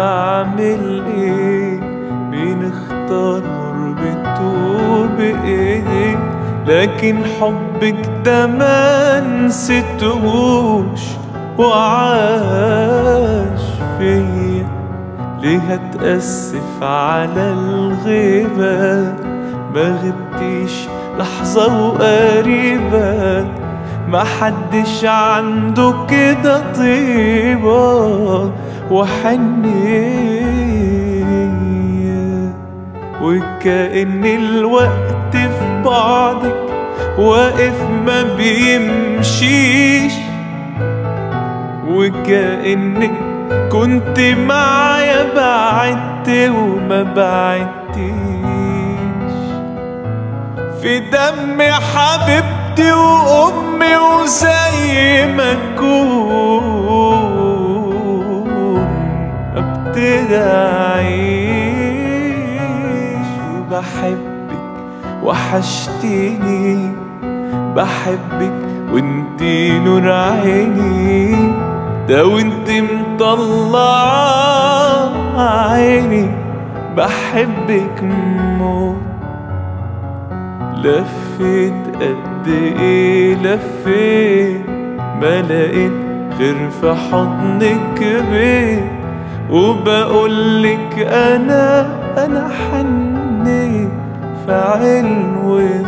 نعمل إيه بنختار غربته بايه لكن حبك ده ما نسيتهوش وعاش فيا. ليه هتأسف على الغيبة؟ ما غبتيش لحظة وقريبة. ما حدش عنده كده طيبة وحنية وكأن الوقت في بعضك واقف ما بيمشيش. وكأنك كنت معايا بعدت وما بعدتيش في دمي حبيبتي وأمي وزي ما أكون أبتدي أعيش وبحبك وحشتيني. بحبك وانتي نور عيني ده وانت مطلعة عيني. بحبك موت. لفيت قد إيه لفيت؟ ما لقيت غير في حضنك بيت وبقولك أنا أنا حنيت في وص